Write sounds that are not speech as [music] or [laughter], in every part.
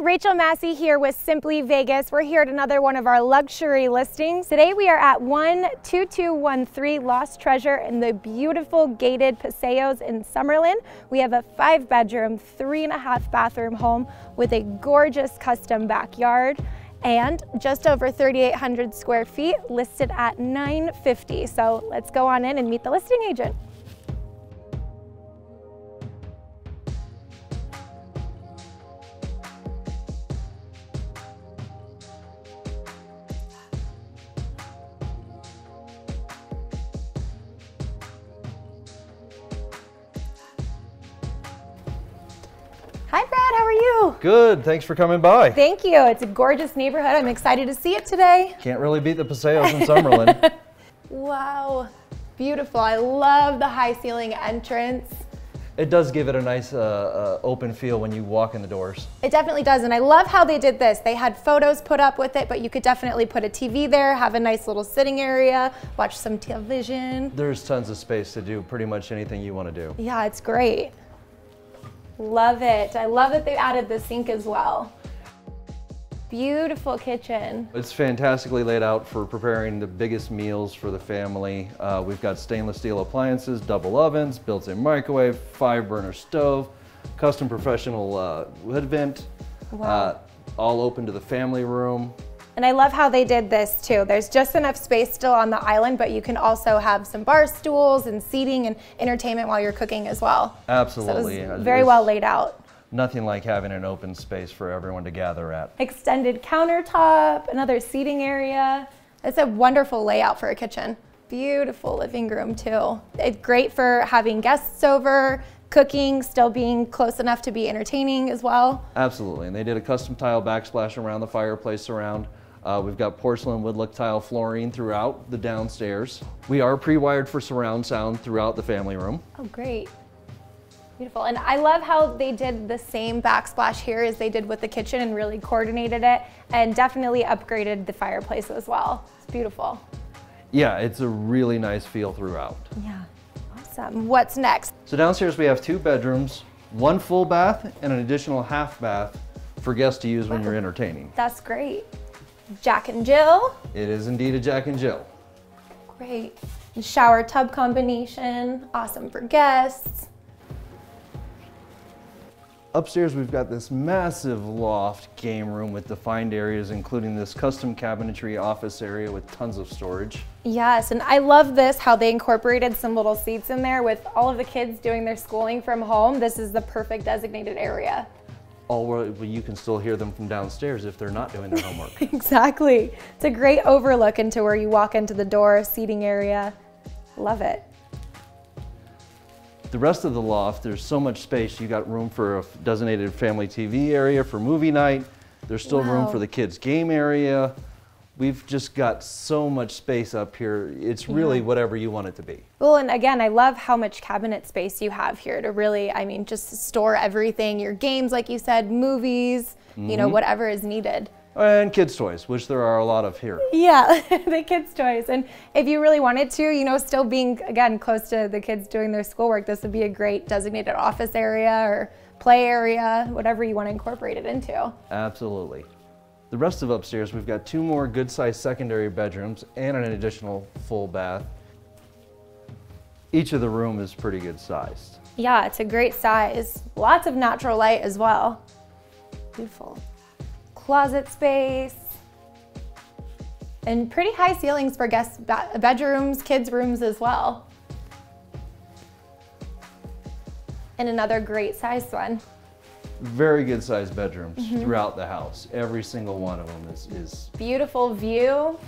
Rachel Massey here with Simply Vegas. We're here at another one of our luxury listings. Today we are at 12213 Lost Treasure in the beautiful gated Paseos in Summerlin. We have a five bedroom, three and a half bathroom home with a gorgeous custom backyard and just over 3,800 square feet listed at 950. So let's go on in and meet the listing agent. Hi, Brad. How are you? Good. Thanks for coming by. Thank you. It's a gorgeous neighborhood. I'm excited to see it today. Can't really beat the Paseos in Summerlin. [laughs] wow. Beautiful. I love the high ceiling entrance. It does give it a nice uh, uh, open feel when you walk in the doors. It definitely does. And I love how they did this. They had photos put up with it, but you could definitely put a TV there, have a nice little sitting area, watch some television. There's tons of space to do pretty much anything you want to do. Yeah, it's great. Love it. I love that they added the sink as well. Beautiful kitchen. It's fantastically laid out for preparing the biggest meals for the family. Uh, we've got stainless steel appliances, double ovens, built-in microwave, five burner stove, custom professional uh, hood vent, wow. uh, all open to the family room. And I love how they did this too. There's just enough space still on the island, but you can also have some bar stools and seating and entertainment while you're cooking as well. Absolutely. So very well laid out. Nothing like having an open space for everyone to gather at. Extended countertop, another seating area. It's a wonderful layout for a kitchen. Beautiful living room too. It's great for having guests over, cooking, still being close enough to be entertaining as well. Absolutely, and they did a custom tile backsplash around the fireplace around. Uh, we've got porcelain wood look tile flooring throughout the downstairs. We are pre-wired for surround sound throughout the family room. Oh, great. Beautiful. And I love how they did the same backsplash here as they did with the kitchen and really coordinated it and definitely upgraded the fireplace as well. It's beautiful. Yeah, it's a really nice feel throughout. Yeah, awesome. What's next? So downstairs we have two bedrooms, one full bath and an additional half bath for guests to use wow. when you're entertaining. That's great. Jack and Jill. It is indeed a Jack and Jill. Great. Shower tub combination, awesome for guests. Upstairs, we've got this massive loft game room with defined areas, including this custom cabinetry office area with tons of storage. Yes, and I love this, how they incorporated some little seats in there with all of the kids doing their schooling from home. This is the perfect designated area all well, you can still hear them from downstairs if they're not doing their homework. [laughs] exactly. It's a great overlook into where you walk into the door, seating area. Love it. The rest of the loft, there's so much space. You got room for a designated family TV area for movie night. There's still wow. room for the kids' game area. We've just got so much space up here. It's really yeah. whatever you want it to be. Well, and again, I love how much cabinet space you have here to really, I mean, just store everything, your games, like you said, movies, mm-hmm. you know, mm-hmm. whatever is needed. And kids' toys, which there are a lot of here. Yeah, [laughs] the kids' toys. And if you really wanted to, you know, still being, again, close to the kids doing their schoolwork, this would be a great designated office area or play area, whatever you want to incorporate it into. Absolutely. The rest of upstairs, we've got two more good-sized secondary bedrooms and an additional full bath. Each of the room is pretty good sized. Yeah, it's a great size. Lots of natural light as well. Beautiful. Closet space. And pretty high ceilings for guest bedrooms, kids' rooms as well. And another great sized one very good sized bedrooms mm -hmm. throughout the house. Every single one of them is, is beautiful view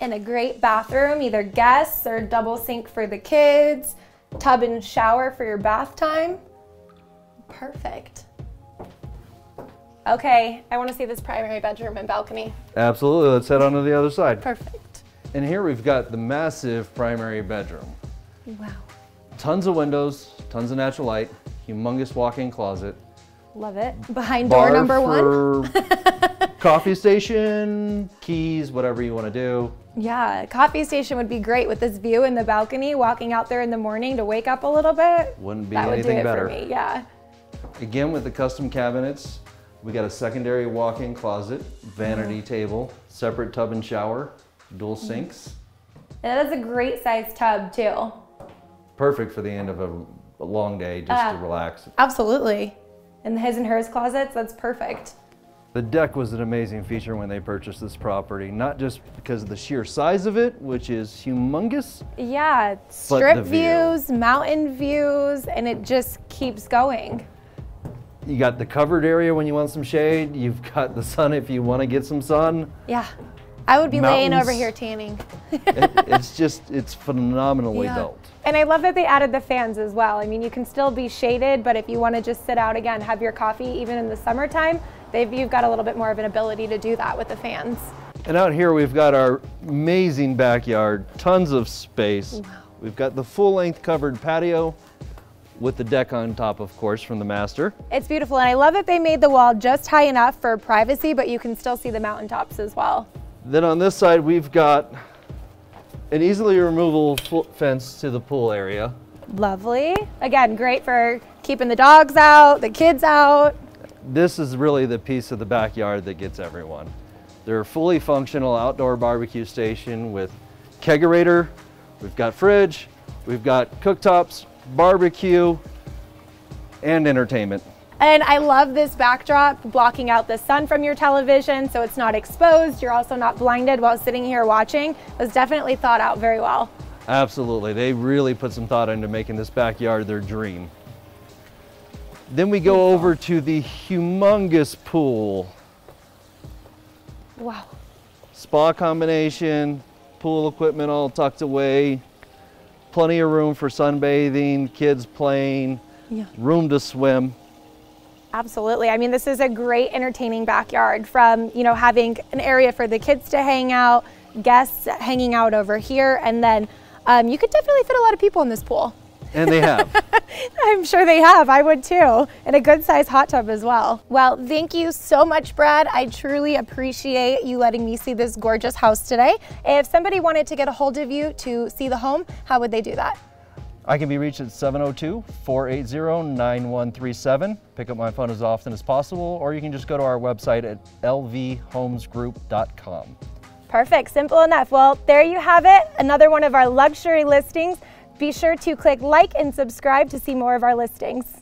and a great bathroom, either guests or double sink for the kids, tub and shower for your bath time. Perfect. Okay, I want to see this primary bedroom and balcony. Absolutely, let's head on to the other side. Perfect. And here we've got the massive primary bedroom. Wow. Tons of windows, tons of natural light, humongous walk-in closet. Love it. [laughs] Behind door number one. [laughs] coffee station, keys, whatever you want to do. Yeah, coffee station would be great with this view in the balcony, walking out there in the morning to wake up a little bit. Wouldn't be that anything would do it better. For me, yeah. Again, with the custom cabinets, We got a secondary walk-in closet, vanity table, separate tub and shower, dual sinks. And that is a great size tub too. Perfect for the end of a, a long day just Ah. to relax. Absolutely. And the his and hers closets, that's perfect. The deck was an amazing feature when they purchased this property, not just because of the sheer size of it, which is humongous, Yeah, strip the view. views, mountain views, and it just keeps going. You got the covered area when you want some shade. You've got the sun if you want to get some sun. Yeah. I would be laying over here tanning. It- [laughs] it's just, it's phenomenally Yeah. built. And I love that they added the fans as well. I mean, you can still be shaded, but if you want to just sit out again, have your coffee even in the summertime, they've, you've got a little bit more of an ability to do that with the fans. And out here we've got our amazing backyard, tons of space. We've got the full length covered patio with the deck on top, of course, from the master. It's beautiful, and I love that they made the wall just high enough for privacy, but you can still see the mountaintops as well. Then on this side, we've got an easily removable fence to the pool area. Lovely. Again, great for keeping the dogs out, the kids out. This is really the piece of the backyard that gets everyone. They're a fully functional outdoor barbecue station with kegerator, we've got fridge, we've got cooktops, barbecue, and entertainment. And I love this backdrop blocking out the sun from your television so it's not exposed. You're also not blinded while sitting here watching. It was definitely thought out very well. Absolutely, they really put some thought into making this backyard their dream. Then we go over to the humongous pool. Wow. Spa combination, pool equipment all tucked away, plenty of room for sunbathing, kids playing, Yeah. room to swim. Absolutely. I mean, this is a great entertaining backyard from, you know, having an area for the kids to hang out, guests hanging out over here, and then um, you could definitely fit a lot of people in this pool. And they have. [laughs] I'm sure they have. I would too. And a good sized hot tub as well. Well, thank you so much, Brad. I truly appreciate you letting me see this gorgeous house today. If somebody wanted to get a hold of you to see the home, how would they do that? I can be reached at 702 480 9137. Pick up my phone as often as possible, or you can just go to our website at lvhomesgroup.com. Perfect, simple enough. Well, there you have it, another one of our luxury listings. Be sure to click like and subscribe to see more of our listings.